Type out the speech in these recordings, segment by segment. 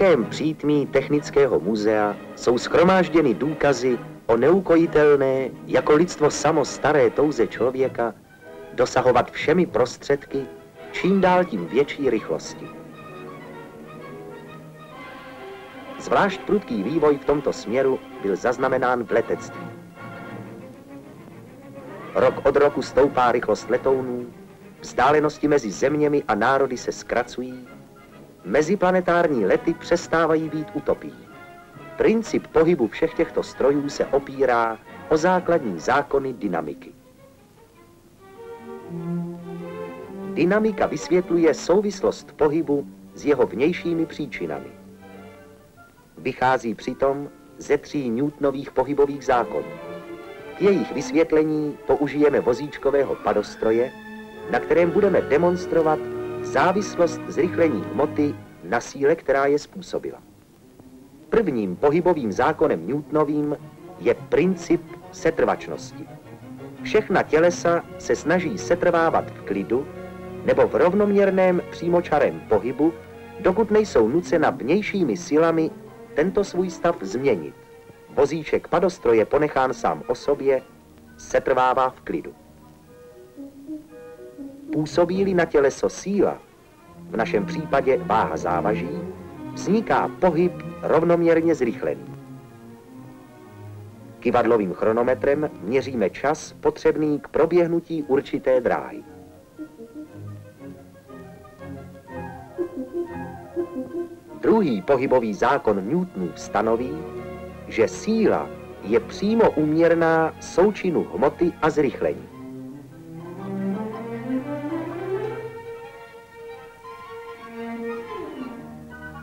tichém přítmí Technického muzea jsou schromážděny důkazy o neukojitelné, jako lidstvo samo staré touze člověka, dosahovat všemi prostředky, čím dál tím větší rychlosti. Zvlášť prudký vývoj v tomto směru byl zaznamenán v letectví. Rok od roku stoupá rychlost letounů, vzdálenosti mezi zeměmi a národy se zkracují, meziplanetární lety přestávají být utopií. Princip pohybu všech těchto strojů se opírá o základní zákony dynamiky. Dynamika vysvětluje souvislost pohybu s jeho vnějšími příčinami. Vychází přitom ze tří Newtonových pohybových zákonů. K jejich vysvětlení použijeme vozíčkového padostroje, na kterém budeme demonstrovat závislost zrychlení hmoty na síle, která je způsobila. Prvním pohybovým zákonem Newtonovým je princip setrvačnosti. Všechna tělesa se snaží setrvávat v klidu nebo v rovnoměrném přímočarém pohybu, dokud nejsou nucena vnějšími silami tento svůj stav změnit. Vozíček padostroje ponechán sám o sobě, setrvává v klidu. Působí-li na těleso síla, v našem případě váha závaží, vzniká pohyb rovnoměrně zrychlený. Kivadlovým chronometrem měříme čas potřebný k proběhnutí určité dráhy. Druhý pohybový zákon Newtonův stanoví, že síla je přímo úměrná součinu hmoty a zrychlení.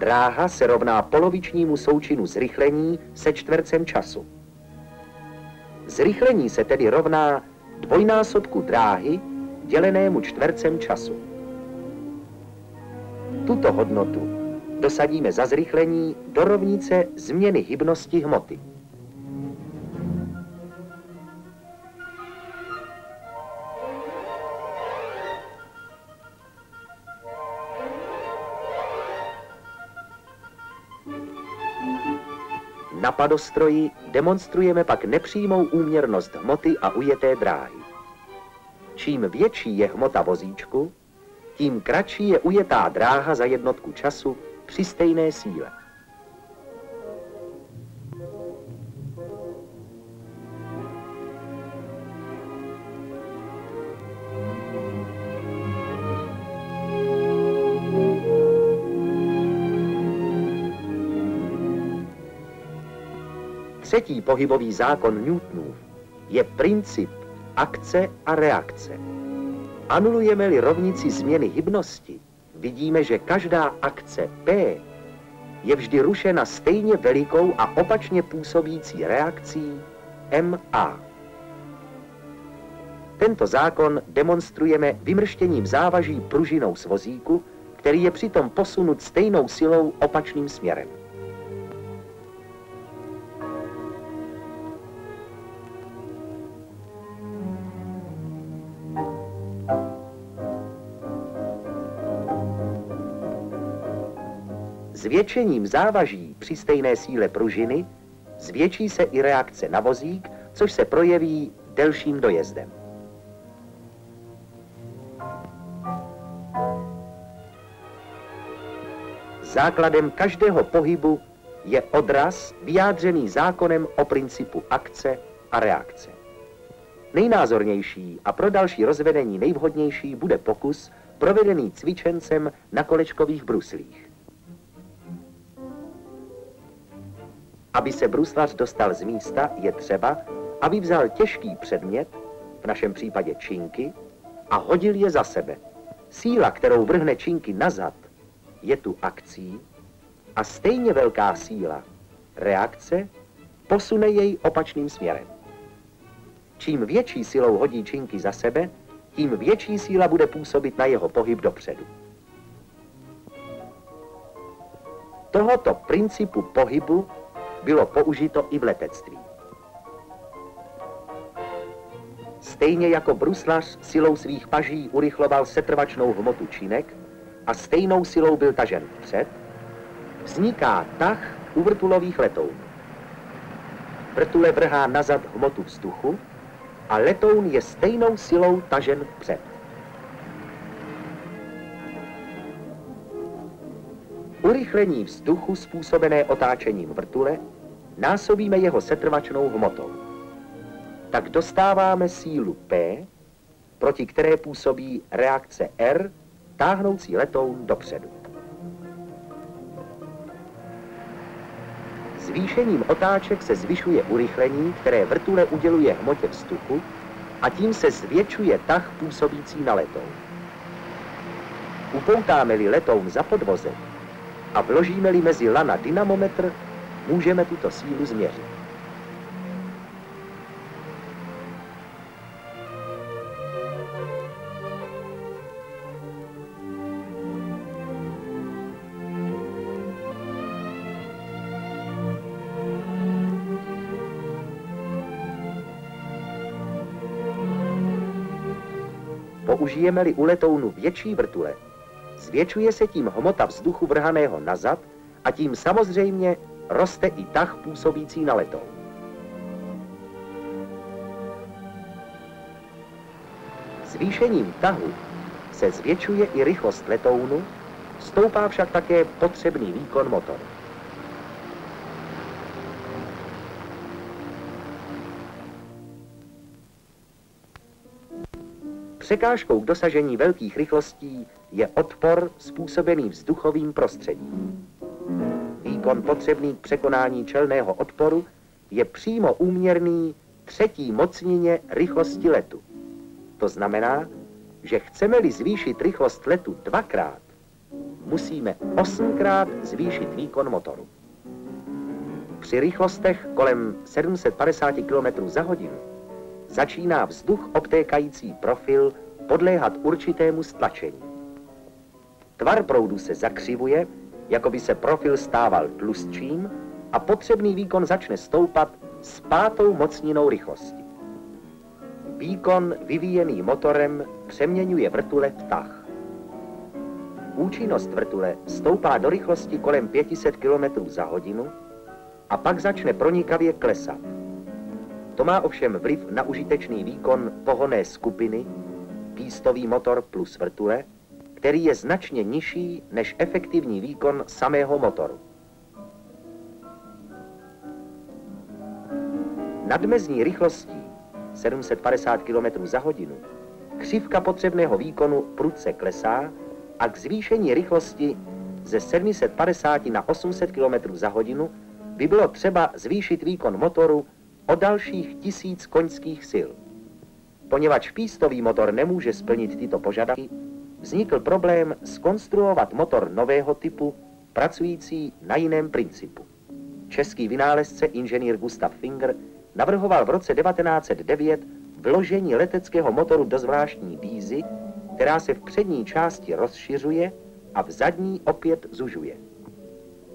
Dráha se rovná polovičnímu součinu zrychlení se čtvercem času. Zrychlení se tedy rovná dvojnásobku dráhy dělenému čtvercem času. Tuto hodnotu dosadíme za zrychlení do rovnice změny hybnosti hmoty. Padostroji demonstrujeme pak nepřímou úměrnost hmoty a ujeté dráhy. Čím větší je hmota vozíčku, tím kratší je ujetá dráha za jednotku času při stejné síle. Třetí pohybový zákon Newtonův je princip akce a reakce. Anulujeme-li rovnici změny hybnosti, vidíme, že každá akce P je vždy rušena stejně velikou a opačně působící reakcí MA. Tento zákon demonstrujeme vymrštěním závaží pružinou z vozíku, který je přitom posunut stejnou silou opačným směrem. Zvětšením závaží při stejné síle pružiny zvětší se i reakce na vozík, což se projeví delším dojezdem. Základem každého pohybu je odraz vyjádřený zákonem o principu akce a reakce. Nejnázornější a pro další rozvedení nejvhodnější bude pokus provedený cvičencem na kolečkových bruslích. Aby se bruslař dostal z místa, je třeba, aby vzal těžký předmět, v našem případě činky, a hodil je za sebe. Síla, kterou vrhne činky nazad, je tu akcí a stejně velká síla, reakce, posune jej opačným směrem. Čím větší silou hodí činky za sebe, tím větší síla bude působit na jeho pohyb dopředu. Tohoto principu pohybu bylo použito i v letectví. Stejně jako bruslař silou svých paží urychloval setrvačnou hmotu činek a stejnou silou byl tažen vpřed, Vzniká tah u vrtulových letounů. Vrtule vrhá nazad hmotu vzduchu a letoun je stejnou silou tažen vpřed. Urychlení vzduchu způsobené otáčením vrtule násobíme jeho setrvačnou hmotou. Tak dostáváme sílu P, proti které působí reakce R, táhnoucí letoun dopředu. Zvýšením otáček se zvyšuje urychlení, které vrtule uděluje hmotě vzduchu a tím se zvětšuje tah působící na letoun. Upoutáme-li letoun za podvozek a vložíme-li mezi lana dynamometr, můžeme tuto sílu změřit. Použijeme-li u letounu větší vrtule, zvětšuje se tím hmota vzduchu vrhaného nazad a tím samozřejmě roste i tah působící na letoun. Zvýšením tahu se zvětšuje i rychlost letounu, stoupá však také potřebný výkon motoru. Překážkou k dosažení velkých rychlostí je odpor způsobený vzduchovým prostředím. Výkon potřebný k překonání čelného odporu je přímo úměrný třetí mocnině rychlosti letu. To znamená, že chceme-li zvýšit rychlost letu dvakrát, musíme osmkrát zvýšit výkon motoru. Při rychlostech kolem 750 km za hodinu začíná vzduch obtékající profil podléhat určitému stlačení. Tvar proudu se zakřivuje, jako by se profil stával tlustším a potřebný výkon začne stoupat s pátou mocninou rychlosti. Výkon vyvíjený motorem přeměňuje vrtule v tah. Účinnost vrtule stoupá do rychlosti kolem 500 km za hodinu a pak začne pronikavě klesat. To má ovšem vliv na užitečný výkon pohonné skupiny, pístový motor plus vrtule, který je značně nižší než efektivní výkon samého motoru. Nadmezní rychlostí 750 km za hodinu křivka potřebného výkonu prudce klesá a k zvýšení rychlosti ze 750 na 800 km za hodinu by bylo třeba zvýšit výkon motoru o dalších tisíc koňských sil. Poněvadž pístový motor nemůže splnit tyto požadavky, vznikl problém skonstruovat motor nového typu, pracující na jiném principu. Český vynálezce inženýr Gustav Finger navrhoval v roce 1909 vložení leteckého motoru do zvláštní bízy, která se v přední části rozšiřuje a v zadní opět zužuje.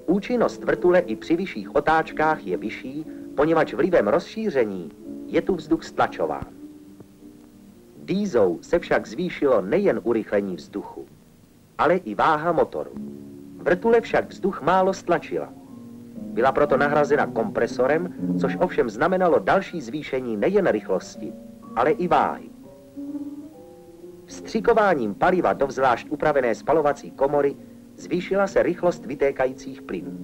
Účinnost vrtule i při vyšších otáčkách je vyšší, poněvadž vlivem rozšíření je tu vzduch stlačován. Dýzou se však zvýšilo nejen urychlení vzduchu, ale i váha motoru. Vrtule však vzduch málo stlačila. Byla proto nahrazena kompresorem, což ovšem znamenalo další zvýšení nejen rychlosti, ale i váhy. Vstřikováním paliva do zvlášť upravené spalovací komory zvýšila se rychlost vytékajících plynů.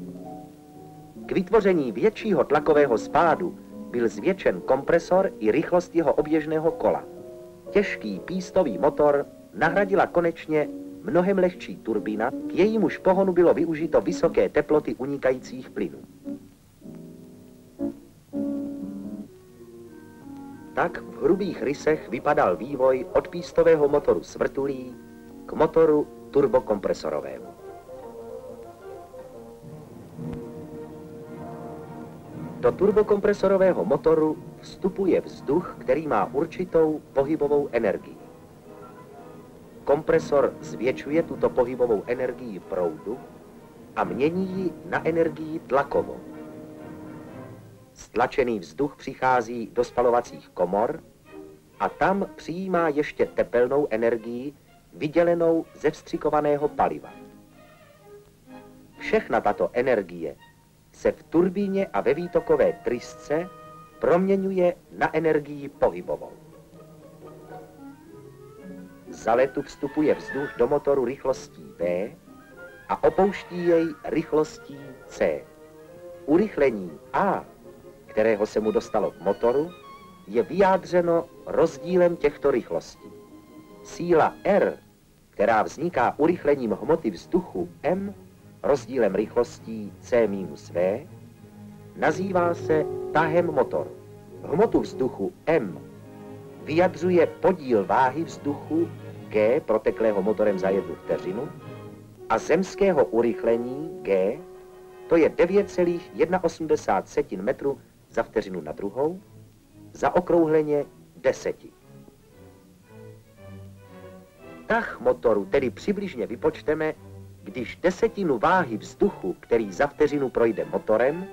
K vytvoření většího tlakového spádu byl zvětšen kompresor i rychlost jeho oběžného kola. Těžký pístový motor nahradila konečně mnohem lehčí turbína, k jejímuž pohonu bylo využito vysoké teploty unikajících plynů. Tak v hrubých rysech vypadal vývoj od pístového motoru s vrtulí k motoru turbokompresorovému. Do turbokompresorového motoru vstupuje vzduch, který má určitou pohybovou energii. Kompresor zvětšuje tuto pohybovou energii proudu a mění ji na energii tlakovou. Stlačený vzduch přichází do spalovacích komor a tam přijímá ještě tepelnou energii vydělenou ze vstřikovaného paliva. Všechna tato energie se v turbíně a ve výtokové trysce proměňuje na energii pohybovou. Za letu vstupuje vzduch do motoru rychlostí V a opouští jej rychlostí C. Urychlení A, kterého se mu dostalo k motoru, je vyjádřeno rozdílem těchto rychlostí. Síla R, která vzniká urychlením hmoty vzduchu M, rozdílem rychlostí C-V, nazývá se tahem motoru. Hmotu vzduchu M vyjadřuje podíl váhy vzduchu G proteklého motorem za jednu vteřinu a zemského urychlení G, to je 9,81 metru za vteřinu na druhou, zaokrouhleně deseti. Tah motoru tedy přibližně vypočteme, když desetinu váhy vzduchu, který za vteřinu projde motorem,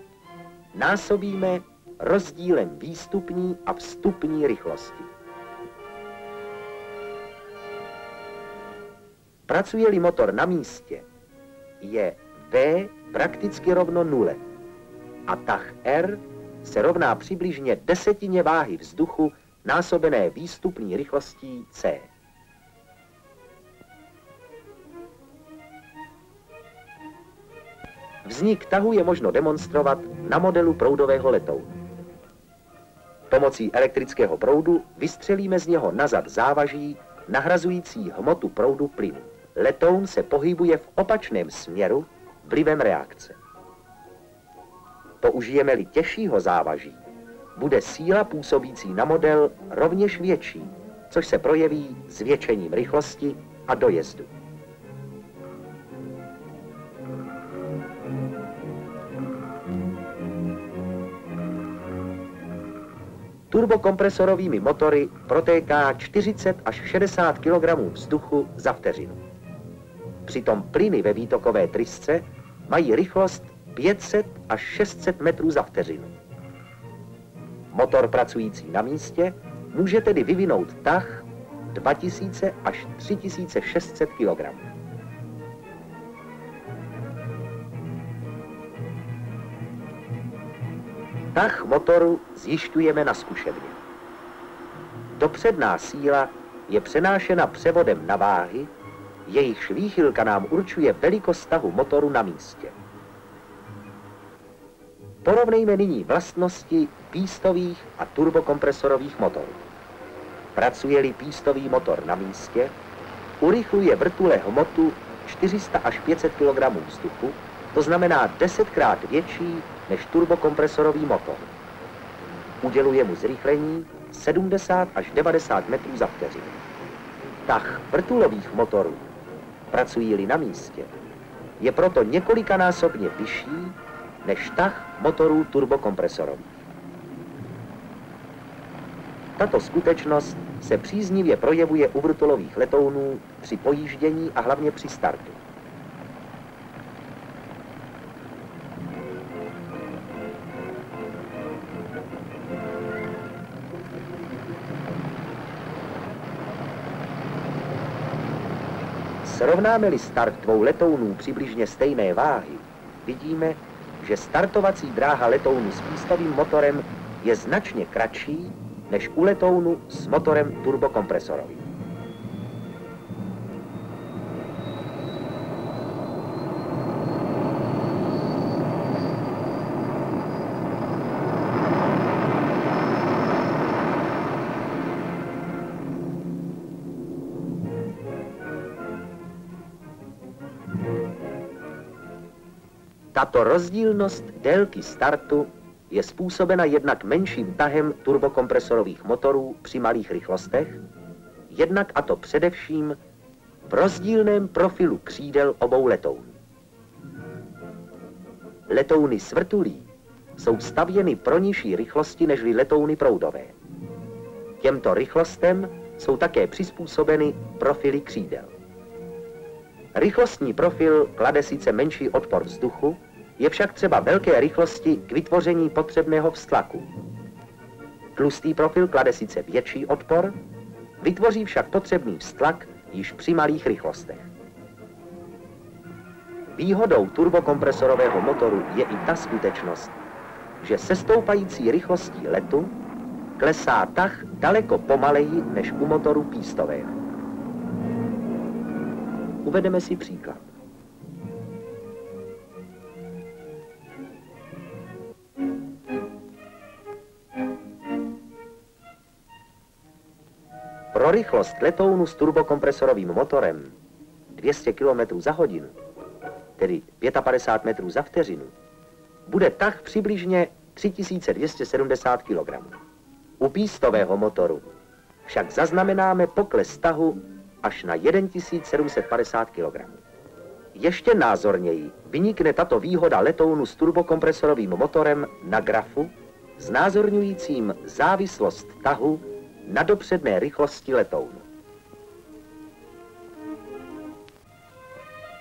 násobíme rozdílem výstupní a vstupní rychlosti. Pracuje-li motor na místě, je V prakticky rovno nule a tah R se rovná přibližně desetině váhy vzduchu násobené výstupní rychlostí C. Vznik tahu je možno demonstrovat na modelu proudového letounu. Pomocí elektrického proudu vystřelíme z něho nazad závaží nahrazující hmotu proudu plynu. Letoun se pohybuje v opačném směru vlivem reakce. Použijeme-li těžšího závaží, bude síla působící na model rovněž větší, což se projeví zvětšením rychlosti a dojezdu. Turbokompresorovými motory protéká 40 až 60 kg vzduchu za vteřinu. Přitom plyny ve výtokové trysce mají rychlost 500 až 600 metrů za vteřinu. Motor pracující na místě může tedy vyvinout tah 2000 až 3600 kg. Tah motoru zjišťujeme na zkušebně. Dopředná síla je přenášena převodem na váhy, jejich výchylka nám určuje velikost tahu motoru na místě. Porovnejme nyní vlastnosti pístových a turbokompresorových motorů. Pracuje-li pístový motor na místě, urychluje vrtule hmotu 400 až 500 kg vzduchu, to znamená desetkrát větší než turbokompresorový motor. Uděluje mu zrychlení 70 až 90 metrů za vteřinu. Tah vrtulových motorů, pracují-li na místě, je proto několikanásobně vyšší než tah motorů turbokompresorových. Tato skutečnost se příznivě projevuje u vrtulových letounů při pojíždění a hlavně při startu. Srovnáme-li start dvou letounů přibližně stejné váhy, vidíme, že startovací dráha letounu s pístovým motorem je značně kratší než u letounu s motorem turbokompresorovým. Tato rozdílnost délky startu je způsobena jednak menším tahem turbokompresorových motorů při malých rychlostech, jednak a to především v rozdílném profilu křídel obou letounů. Letouny s vrtulí jsou stavěny pro nižší rychlosti než letouny proudové. Těmto rychlostem jsou také přizpůsobeny profily křídel. Rychlostní profil klade sice menší odpor vzduchu, je však třeba velké rychlosti k vytvoření potřebného vztlaku. Tlustý profil klade sice větší odpor, vytvoří však potřebný vztlak již při malých rychlostech. Výhodou turbokompresorového motoru je i ta skutečnost, že se stoupající rychlostí letu klesá tah daleko pomaleji než u motoru pístového. Uvedeme si příklad. Rychlost letounu s turbokompresorovým motorem 200 km za hodinu, tedy 55 metrů za vteřinu, bude tah přibližně 3270 kg. U pístového motoru však zaznamenáme pokles tahu až na 1750 kg. Ještě názorněji vynikne tato výhoda letounu s turbokompresorovým motorem na grafu, znázorňujícím závislost tahu na dopředné rychlosti letounu.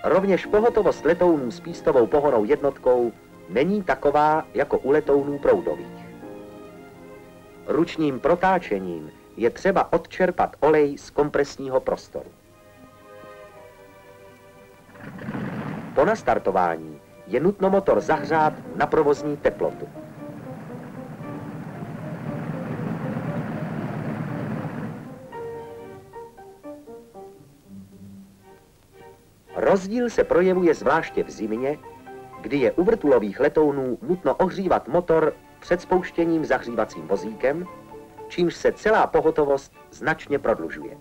Rovněž pohotovost letounů s pístovou pohonou jednotkou není taková jako u letounů proudových. Ručním protáčením je třeba odčerpat olej z kompresního prostoru. Po nastartování je nutno motor zahřát na provozní teplotu. Rozdíl se projevuje zvláště v zimě, kdy je u vrtulových letounů nutno ohřívat motor před spouštěním zahřívacím vozíkem, čímž se celá pohotovost značně prodlužuje.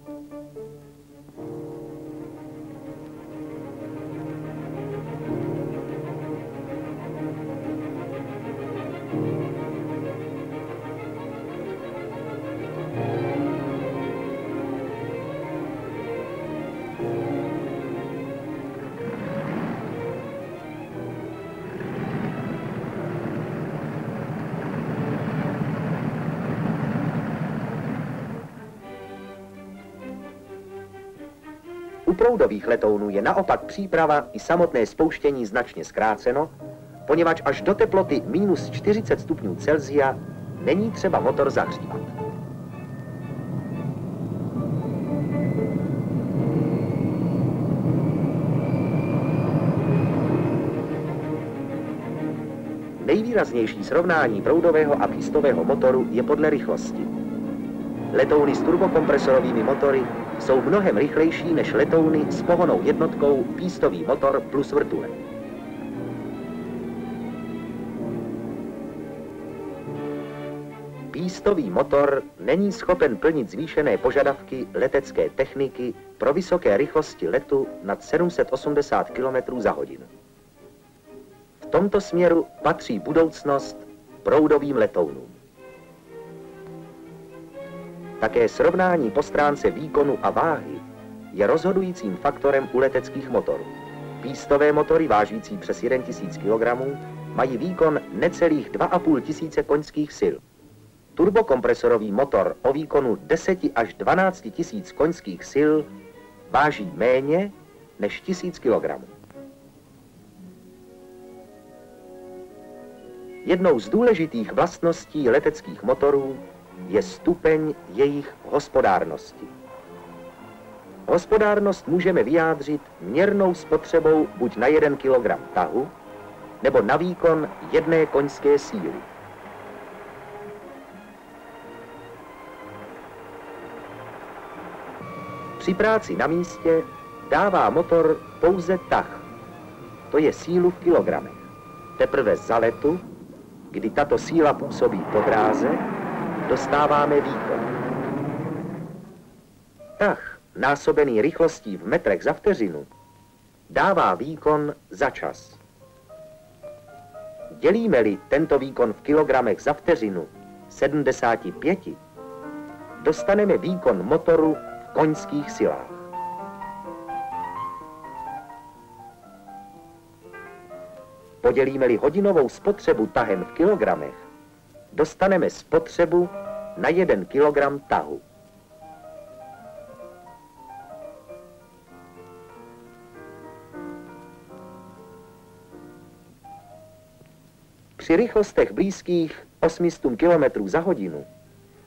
Proudových letounů je naopak příprava i samotné spouštění značně zkráceno, poněvadž až do teploty minus 40 stupňů Celsia není třeba motor zahřívat. Nejvýraznější srovnání proudového a pístového motoru je podle rychlosti. Letouny s turbokompresorovými motory jsou mnohem rychlejší než letouny s pohonou jednotkou pístový motor plus vrtule. Pístový motor není schopen plnit zvýšené požadavky letecké techniky pro vysoké rychlosti letu nad 780 km za hodinu. V tomto směru patří budoucnost proudovým letounům. Také srovnání po stránce výkonu a váhy je rozhodujícím faktorem u leteckých motorů. Pístové motory vážící přes 1000 kg mají výkon necelých 2,5 tisíce koňských sil. Turbokompresorový motor o výkonu 10 až 12 tisíc koňských sil váží méně než 1000 kg. Jednou z důležitých vlastností leteckých motorů je stupeň jejich hospodárnosti. Hospodárnost můžeme vyjádřit měrnou spotřebou buď na 1 kg tahu, nebo na výkon jedné koňské síly. Při práci na místě dává motor pouze tah, to je sílu v kilogramech. Teprve za letu, kdy tato síla působí po dráze, dostáváme výkon. Tah, násobený rychlostí v metrech za vteřinu, dává výkon za čas. Dělíme-li tento výkon v kilogramech za vteřinu 75, dostaneme výkon motoru v koňských silách. Podělíme-li hodinovou spotřebu tahem v kilogramech, dostaneme spotřebu na 1 kg tahu. Při rychlostech blízkých 800 km za hodinu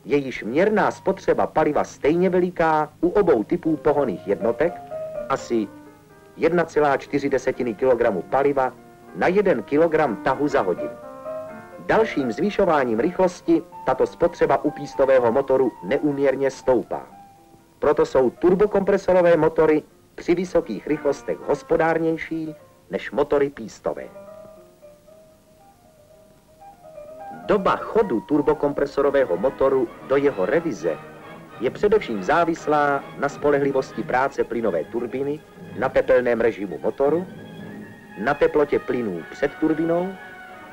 je již měrná spotřeba paliva stejně veliká u obou typů pohoných jednotek, asi 1,4 kg paliva na 1 kg tahu za hodinu. Dalším zvýšováním rychlosti tato spotřeba u pístového motoru neúměrně stoupá. Proto jsou turbokompresorové motory při vysokých rychlostech hospodárnější než motory pístové. Doba chodu turbokompresorového motoru do jeho revize je především závislá na spolehlivosti práce plynové turbiny, na tepelném režimu motoru, na teplotě plynů před turbinou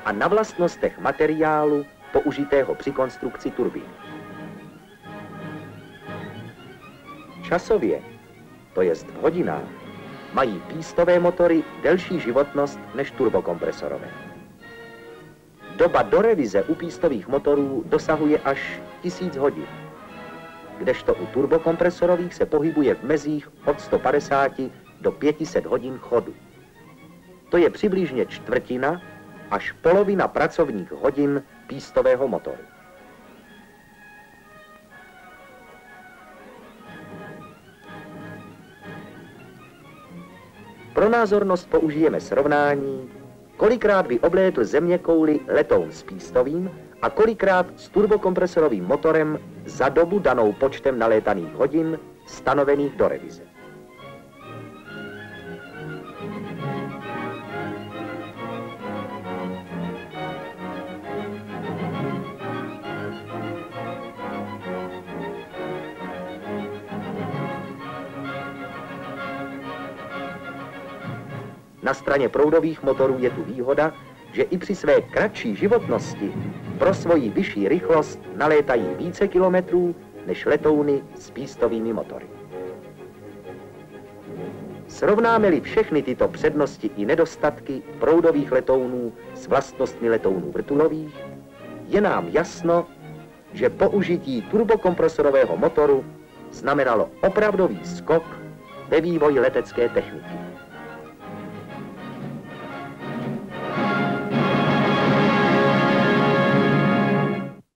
a na vlastnostech materiálu použitého při konstrukci turbíny. Časově, to jest v hodinách, mají pístové motory delší životnost než turbokompresorové. Doba do revize u pístových motorů dosahuje až 1000 hodin, kdežto u turbokompresorových se pohybuje v mezích od 150 do 500 hodin chodu. To je přibližně čtvrtina až polovina pracovních hodin pístového motoru. Pro názornost použijeme srovnání, kolikrát by oblétl země kouly letoun s pístovým a kolikrát s turbokompresorovým motorem za dobu danou počtem nalétaných hodin stanovených do revize. Na straně proudových motorů je tu výhoda, že i při své kratší životnosti pro svoji vyšší rychlost nalétají více kilometrů než letouny s pístovými motory. Srovnáme-li všechny tyto přednosti i nedostatky proudových letounů s vlastnostmi letounů vrtulových, je nám jasno, že použití turbokompresorového motoru znamenalo opravdový skok ve vývoji letecké techniky.